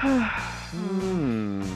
hmm.